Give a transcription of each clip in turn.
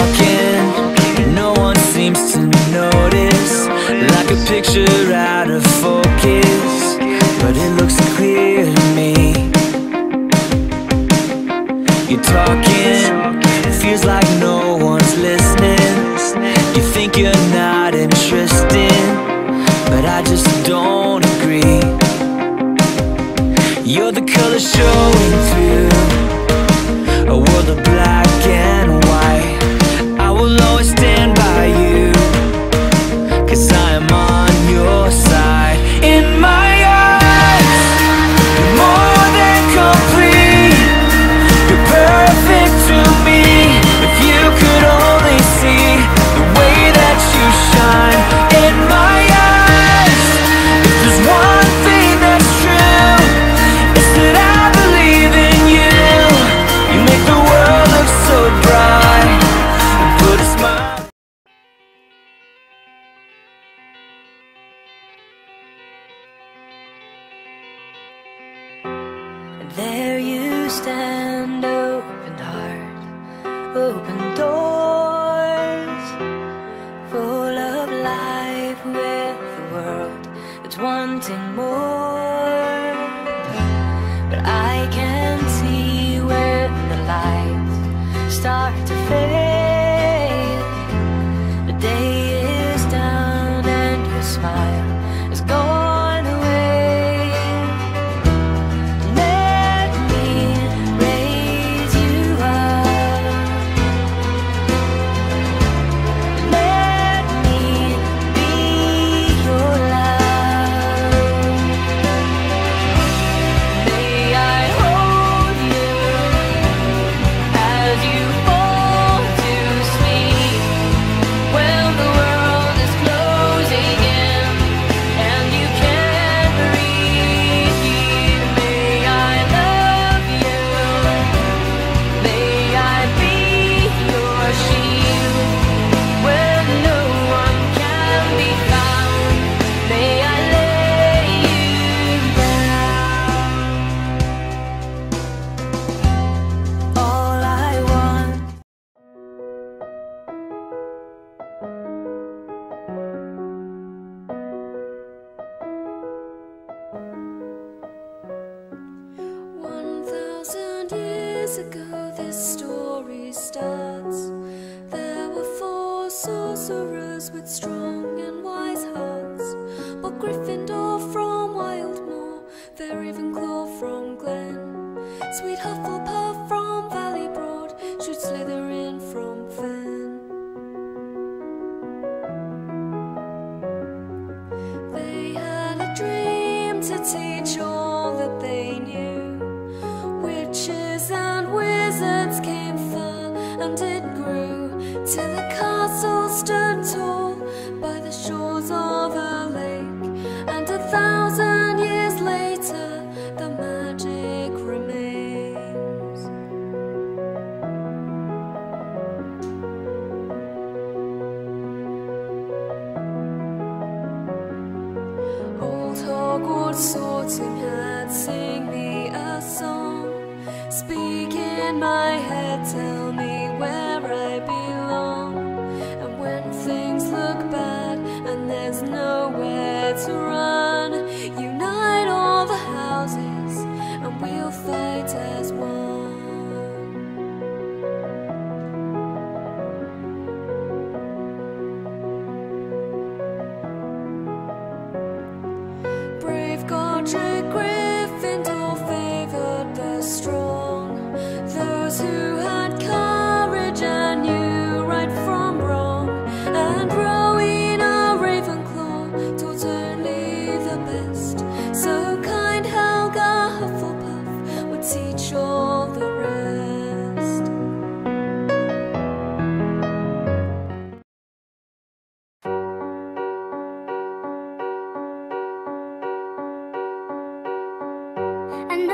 walking. No one seems to notice. Like a picture out of focus But it looks clear to me. You're talking. Feels like no one's listening. You think you're not interesting But I just don't agree. You're the color showing through you stand open heart, open doors, full of life with the world that's wanting more. But I can see when the lights start to fade. gods. There were four sorcerers with strong and wise hearts, but Gryffindor from Wildmoor, their Ravenclaw from Glen, sweet Hufflepuff from Valley Broad, should Slytherin from Fen. They had a dream to teach So.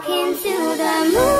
walking to the moon.